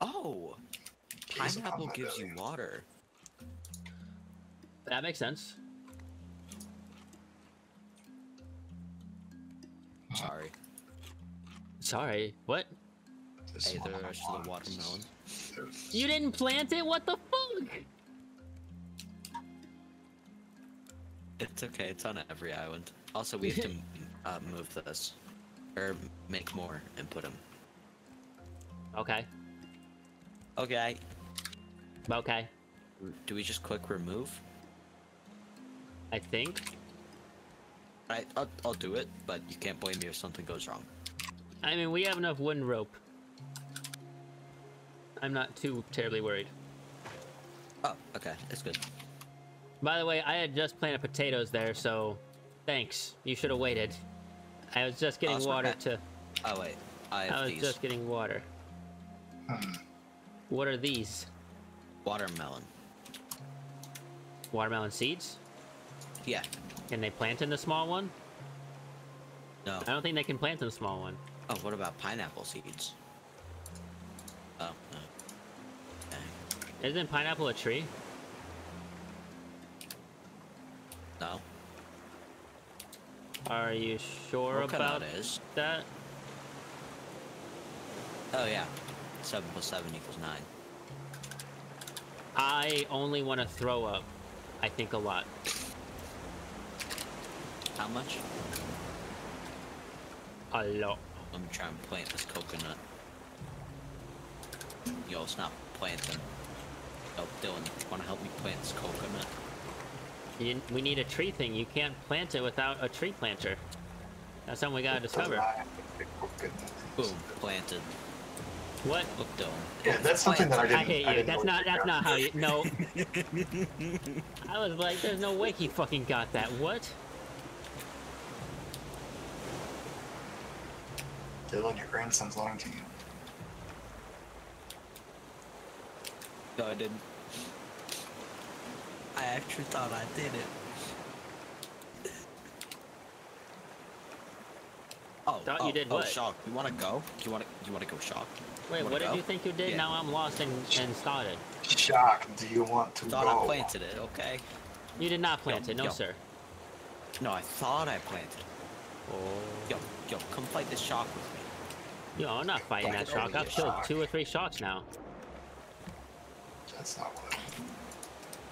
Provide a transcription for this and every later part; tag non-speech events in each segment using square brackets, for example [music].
Oh, pineapple pot gives you water. That makes sense. Sorry. Sorry. What? This Hey, one the on rest of the one. watermelon. You didn't plant it? What the fuck? It's okay. It's on every island. Also, we have to [laughs] uh, move this, or make more and put them. Okay. Okay. Okay. Do we just click remove? I think. I, I'll, I'll do it, but you can't blame me if something goes wrong. I mean, we have enough wooden rope. I'm not too terribly worried. Oh, okay. It's good. By the way, I had just planted potatoes there, so thanks. You should have waited. I was just getting it's water okay. to. Oh wait, I have I was these. just getting water. Hmm. What are these? Watermelon. Watermelon seeds? Yeah. Can they plant in the small one? No. I don't think they can plant in the small one. Oh, what about pineapple seeds? Oh, no. Okay. Isn't pineapple a tree? No. Are you sure What about is? that? Oh yeah. Seven plus seven equals nine. I only want to throw up. I think a lot. How much? A lot. I'm trying to plant this coconut. Yo, it's not planting. Yo, Dylan, wanna help me plant this coconut? You, we need a tree thing. You can't plant it without a tree planter. That's something we gotta discover. Boom, planted. What? Look, Dylan. Yeah, that's something that I didn't. I hate you. didn't That's not. you That's not how you. No. [laughs] I was like, there's no way he fucking got that. What? Dylan, your grandson's lying to you. No, I didn't. I actually thought I did it. Oh, Thought oh, you did oh, what? Shock. You wanna go? Do you wanna? You wanna go, Shock? Wait, Wanna what did you think you did? Yeah. Now I'm lost and, and started. Shock, do you want to Thought go? I planted it. Okay. You did not plant Yo, it, no yo. sir. No, I thought I planted. it. Oh. Yo, yo, come fight this Shock with me. Yo, I'm not fighting that Get shark. over I've killed shark. two or three sharks now. That's not what.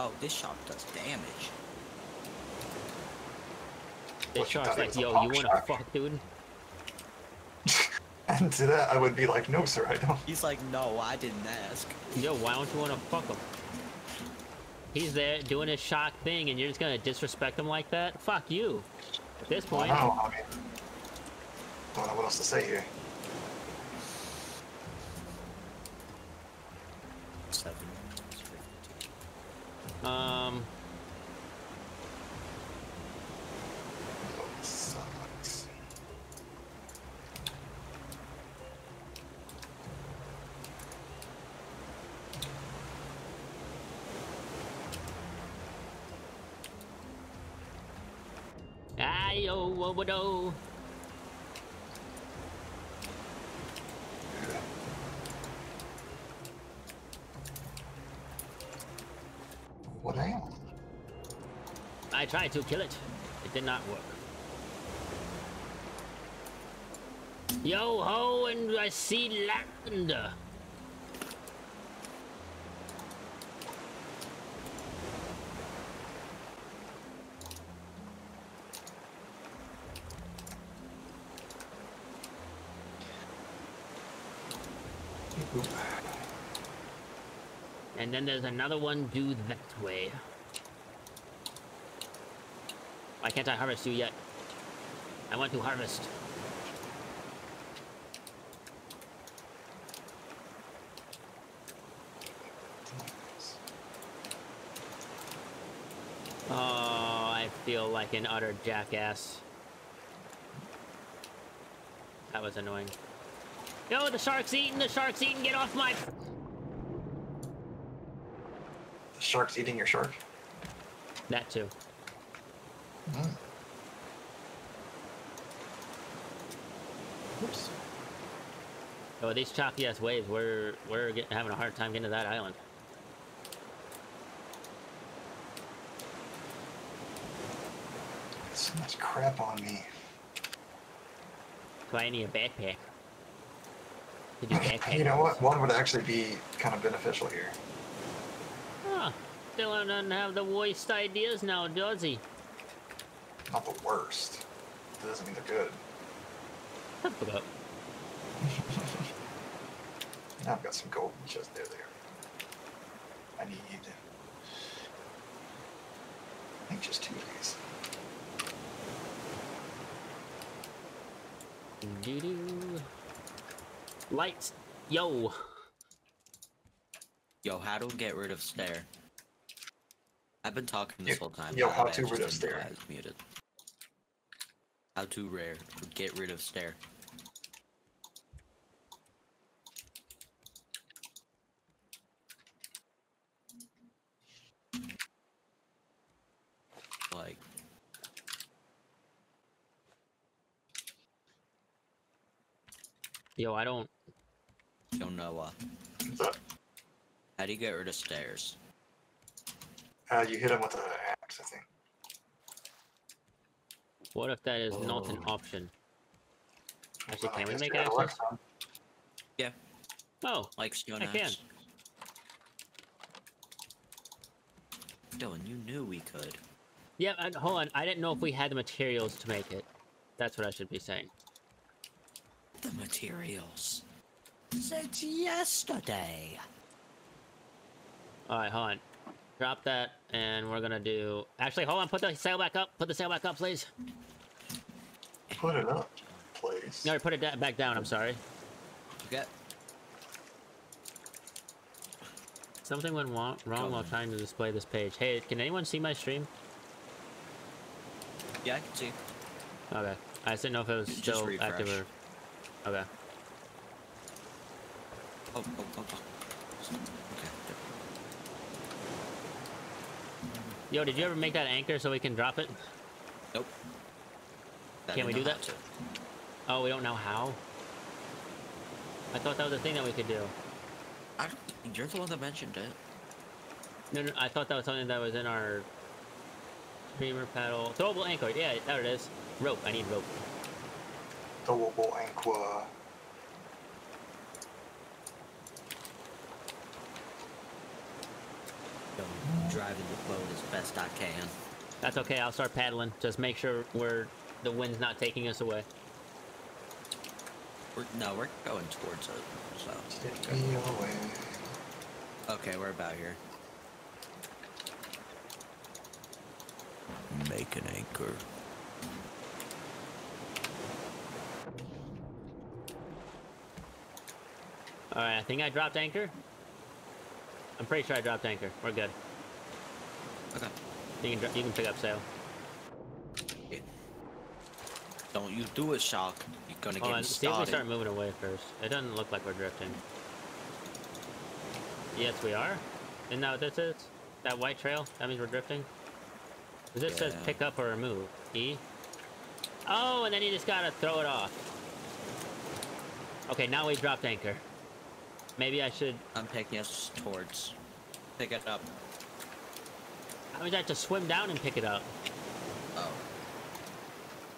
Oh, this Shock does damage. This What, you shark's thought it like, yo, you wanna shark? fuck, dude? And to that, I would be like, no, sir, I don't. He's like, no, I didn't ask. Yo, why don't you wanna fuck him? He's there doing his shock thing, and you're just gonna disrespect him like that? Fuck you. At this I point, don't know. I mean, don't know what else to say here. Seven. um, Oh, this sucks. Ayo, wo, wo, do. What am? I tried to kill it. It did not work. Yo ho, and I see land. And then there's another one due that way. Why can't I harvest you yet? I want to harvest. Oh, I feel like an utter jackass. That was annoying. Yo, the shark's eating, the shark's eating, get off my... The shark's eating your shark? That too. Mm. Oops. Oh, these choppy ass waves, we're we're get, having a hard time getting to that island. So much crap on me. So I need a backpack. To do. [laughs] You know what? One would actually be kind of beneficial here. Huh. Dylan doesn't have the worst ideas now, does he? Not the worst. That doesn't mean they're good. Fuck. Now [laughs] I've got some gold just there. There. I need. I think just two of these. Doo-doo. Lights. Yo. Yo, how to get rid of stare? I've been talking this Yo- whole time. yo, how to just rid of stare? I was muted. How to rare get rid of stare. Like Yo, I don't. Yo Noah, But, how do you get rid of stairs? uh, you hit him with an axe, I think. What if that is not an Oh. option? Actually, Well, can we make you axes? Yeah, Oh, like stone I can. axe. Dylan, you knew we could. yeah. I, hold on. I didn't know if we had the materials to make it. That's what I should be saying. The materials. Since yesterday. All right, hold on. Drop that, and we're gonna do. Actually, hold on. Put the sail back up. Put the sail back up, please. Put it up, please. No, put it da- back down. I'm sorry. Okay. Something went wrong, wrong while Go. trying to display this page. Hey, can anyone see my stream? Yeah, I can see. Okay. I just didn't know if it was Just still active or. Okay. Oh, oh, oh, oh. Okay. Yo, did you ever make that anchor so we can drop it? Nope. I Can we do that? to. Oh, we don't know how. I thought that was a thing that we could do. I don't. You're the one that mentioned it. No, no, I thought that was something that was in our streamer paddle. Throwable anchor. Yeah, there it is. Rope. I need rope. Throwable Anqua. I'm driving the boat as best I can. That's okay. I'll start paddling. Just make sure we're the wind's not taking us away. We're, no, we're going towards it. So. Take me away. Okay, we're about here. Make an anchor. All right. I think I dropped anchor. I'm pretty sure I dropped anchor. We're good. Okay. You can you can pick up sail. Yeah. Don't you do it, Shock. You're gonna Hold get on. me See if we start moving away first. It doesn't look like we're drifting. Yes, we are. Isn't that what this is? That white trail? That means we're drifting. This says pick up or remove. E? Oh, and then you just gotta throw it off. Okay, now we dropped anchor. Maybe I should... I'm picking us towards. Pick it up. I mean, I have to swim down and pick it up. Oh.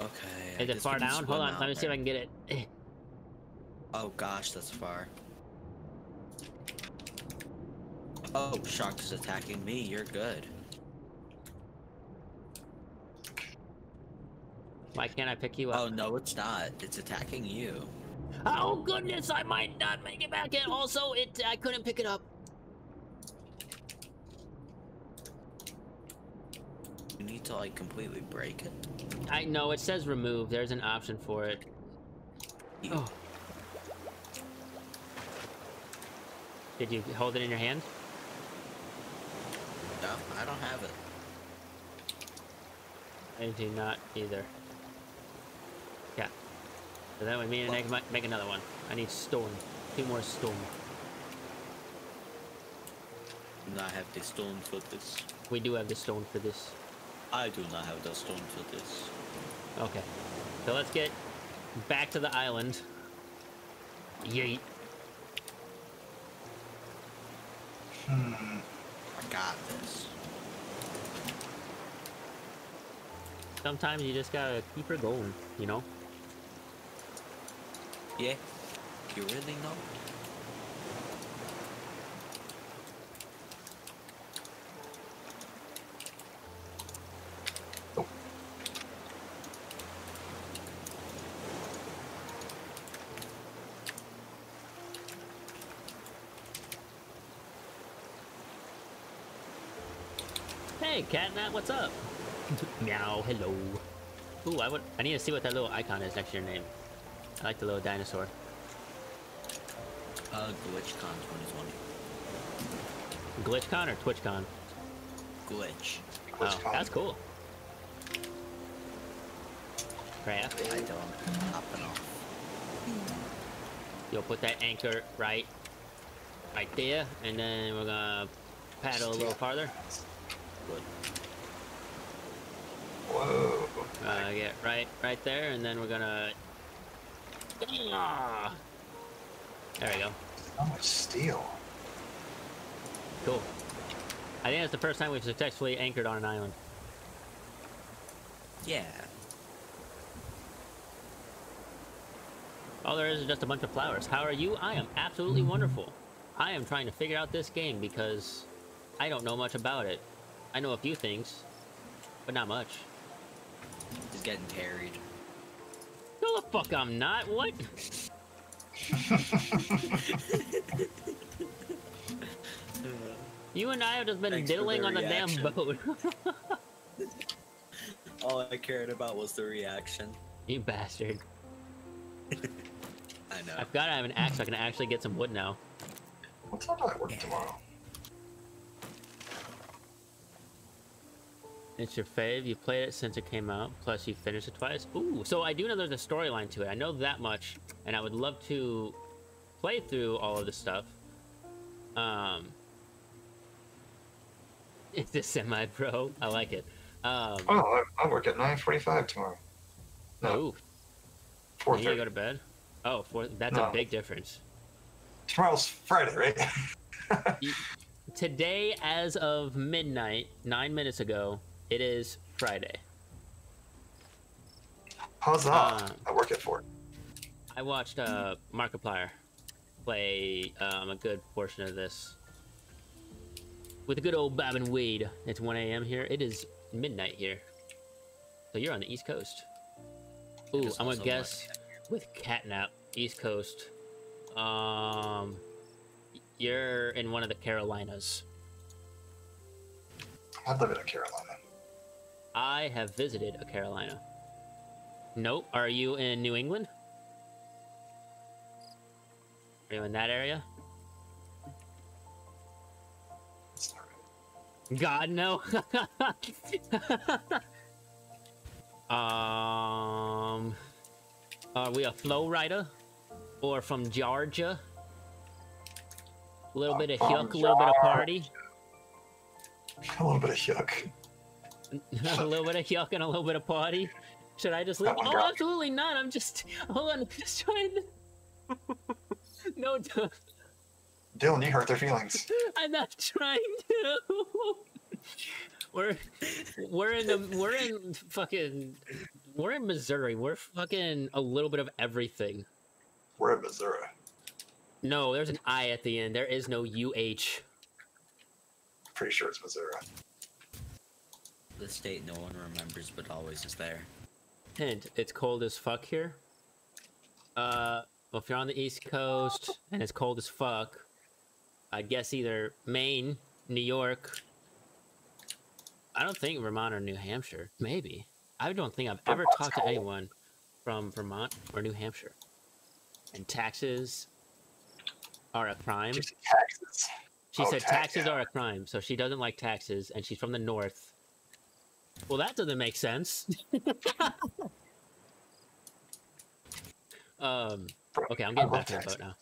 Okay. I Is it far down? Hold on, let me see if. I can get it. [laughs] Oh gosh, that's far. Oh, Shark is attacking me. You're good. Why can't I pick you up? Oh no, it's not. It's attacking you. Oh goodness, I might not make it back in. Also, it I couldn't pick it up. You need to like completely break it. I know it says remove. There's an option for it. You- Oh. Did you hold it in your hand? No, I don't have it. I do not either. Yeah. So then we need to make, make another one. I need stone. Two more stone. Do not have the stone for this. We do have the stone for this. I do not have the stone for this. Okay. So let's get back to the island. Yeet. Hmm. I got this. Sometimes you just gotta keep her going, you know? Yeah. You really know? Hey, Catnap, what's up? [laughs] Meow, hello. Ooh, I would. I need to see what that little icon is next to your name. I like the little dinosaur. Uh, GlitchCon 2020. GlitchCon or TwitchCon? Glitch. Oh, that's cool. Crap. I don't. Up and off. You'll put that anchor right, right there, and then we're gonna paddle a little farther. Good. Whoa. Uh, get right, right there, and then we're gonna. Ah! There we go. So much steel. Cool. I think that's the first time we've successfully anchored on an island. Yeah. All there is is just a bunch of flowers. How are you? I am absolutely wonderful. I am trying to figure out this game because I don't know much about it. I know a few things, but not much. Just getting carried. No, the fuck I'm not. What? [laughs] You and I have just been Thanks for the on the damn boat. [laughs] All I cared about was the reaction. you bastard. [laughs] I know. I've got to have an axe so I can actually get some wood now. What time do I work tomorrow? It's your fave. You played it since it came out. Plus, you finished it twice. Ooh, so I do know there's a storyline to it. I know that much, and I would love to play through all of this stuff. Um, [laughs] it's a semi-pro. I like it. Um, Oh, I, I work at 9:45 tomorrow. No, ooh, four you gotta go to bed. Oh, four, that's No. a big difference. Tomorrow's Friday, right? [laughs] Today, as of midnight, nine minutes ago, it is Friday. Huzzah! Uh, I work at four. I watched uh, Markiplier play um, a good portion of this with a good old Bob and Wade. It's 1 a.m. here. It is midnight here. So you're on the East Coast. Ooh, I'm gonna also guess with Catnap, East Coast. Um, you're in one of the Carolinas. I live in a Carolina. I have visited a Carolina. Nope. Are you in New England? Are you in that area? It's not right. God no. [laughs] um, are we a flow rider, or from Georgia? A little Uh, bit of yuck, a little bit of party, A little bit of yuck. [laughs] a little bit of yuck, and a little bit of party. Should I just leave? Oh Oh, absolutely not. I'm just hold on. [laughs] I'm just trying to. [laughs] no, don't- Dylan, you hurt their feelings. I'm not trying to. we're we're in the we're in fucking we're in Missouri. We're fucking a little bit of everything. We're in Missouri. No, there's an I at the end. There is no UH. Pretty sure it's Missouri. The state no one remembers but always is there. Hint, it's cold as fuck here. Uh, well, if you're on the East Coast and it's cold as fuck, I guess either Maine, New York. I don't think Vermont or New Hampshire. Maybe. I don't think I've ever Vermont's talked to anyone from Vermont or New Hampshire. And taxes are a crime. Just taxes. She Oh, said tax, taxes yeah. are a crime, so she doesn't like taxes, and she's from the north. Well, that doesn't make sense. [laughs] [laughs] um, okay, I'm getting back to the boat now.